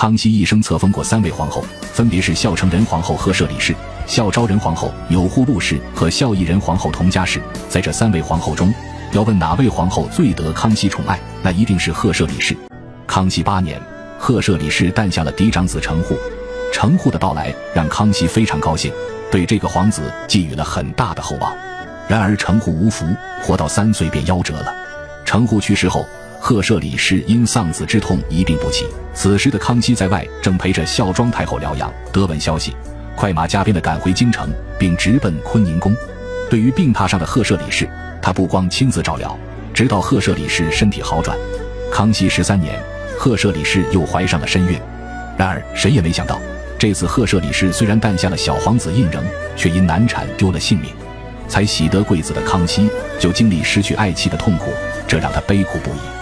康熙一生册封过三位皇后，分别是孝成仁皇后和舍里氏、孝昭仁皇后有护陆氏和孝义仁皇后佟家氏。在这三位皇后中，要问哪位皇后最得康熙宠爱，那一定是贺摄理氏。康熙八年，贺摄理氏诞下了嫡长子成户。成户的到来让康熙非常高兴，对这个皇子寄予了很大的厚望。然而成户无福，活到三岁便夭折了。成户去世后。赫舍里氏因丧子之痛一病不起。此时的康熙在外正陪着孝庄太后疗养，得闻消息，快马加鞭地赶回京城，并直奔坤宁宫。对于病榻上的赫舍里氏，他不光亲自照料，直到赫舍里氏身体好转。康熙十三年，赫舍里氏又怀上了身孕。然而谁也没想到，这次赫舍里氏虽然诞下了小皇子胤禛，却因难产丢了性命。才喜得贵子的康熙，就经历失去爱妻的痛苦，这让他悲苦不已。